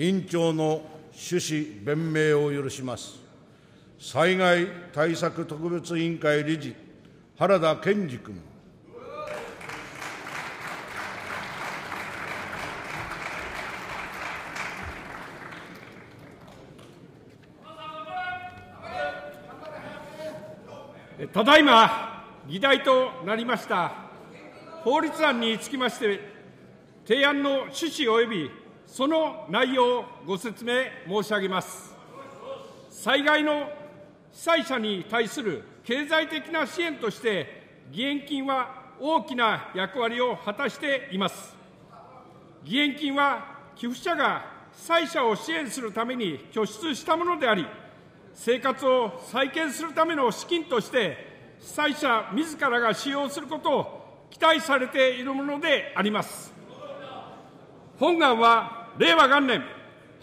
委員長の趣旨弁明を許します。災害対策特別委員会理事、原田健二君。ただいま議題となりました法律案につきまして、提案の趣旨及びその内容をご説明申し上げます。災害の被災者に対する経済的な支援として、義援金は大きな役割を果たしています。義援金は寄付者が被災者を支援するために拠出したものであり、生活を再建するための資金として、被災者自らが使用することを期待されているものであります。本案は令和元年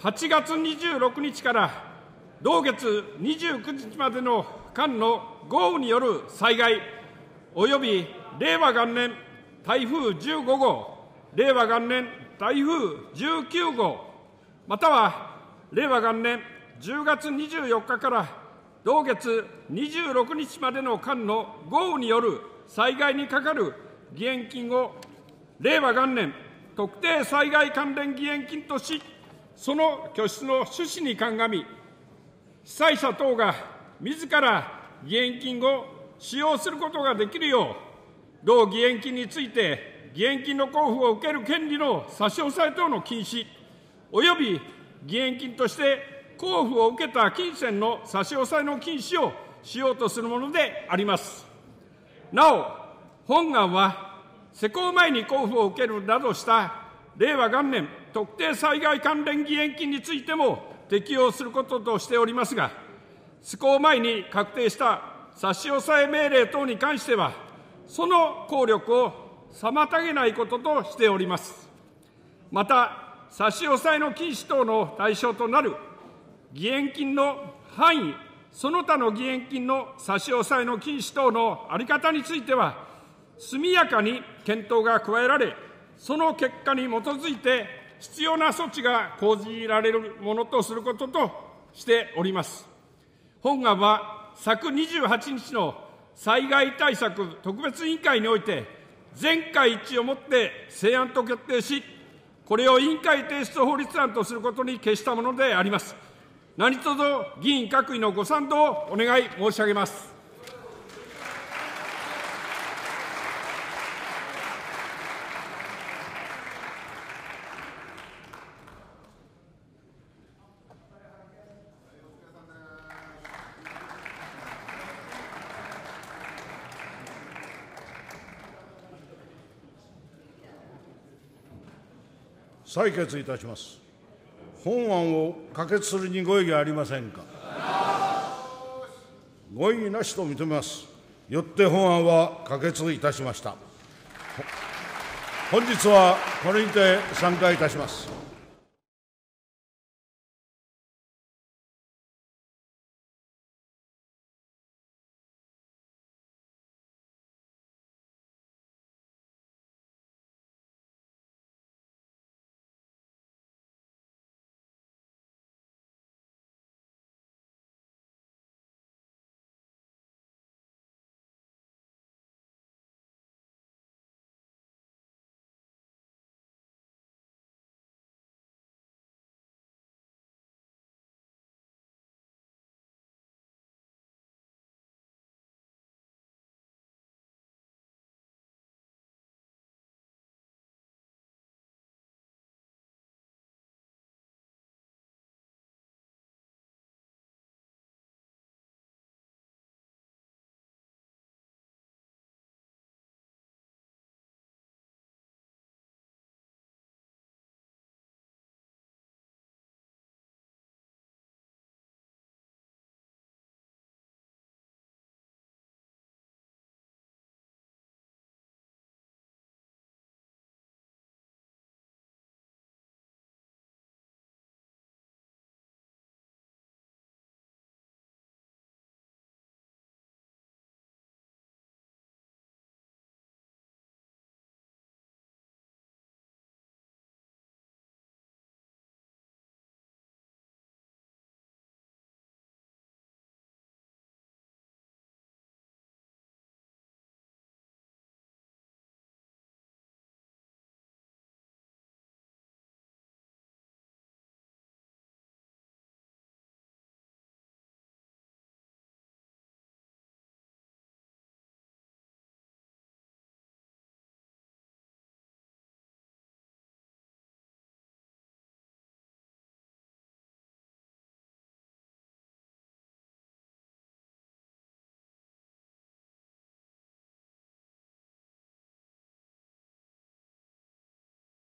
8月26日から同月29日までの間の豪雨による災害及び令和元年台風15号、令和元年台風19号、または令和元年10月24日から同月26日までの間の豪雨による災害にかかる義援金を令和元年特定災害関連義援金とし、その拠出の趣旨に鑑み、被災者等が自ら義援金を使用することができるよう、同義援金について、義援金の交付を受ける権利の差し押さえ等の禁止、および義援金として交付を受けた金銭の差し押さえの禁止をしようとするものであります。なお、本案は施行前に交付を受けるなどした令和元年特定災害関連義援金についても適用することとしておりますが、施行前に確定した差し押さえ命令等に関しては、その効力を妨げないこととしております。また、差し押さえの禁止等の対象となる義援金の範囲、その他の義援金の差し押さえの禁止等の在り方については、速やかに検討が加えられ、その結果に基づいて必要な措置が講じられるものとすることとしております。本案は昨28日の災害対策特別委員会において、全会一致をもって成案と決定し、これを委員会提出法律案とすることに決したものであります。何卒議員各位のご賛同をお願い申し上げます。採決いたします。本案を可決するにご異議ありませんか？ご異議なしと認めます。よって本案は可決いたしました。本日はこれにて散会いたします。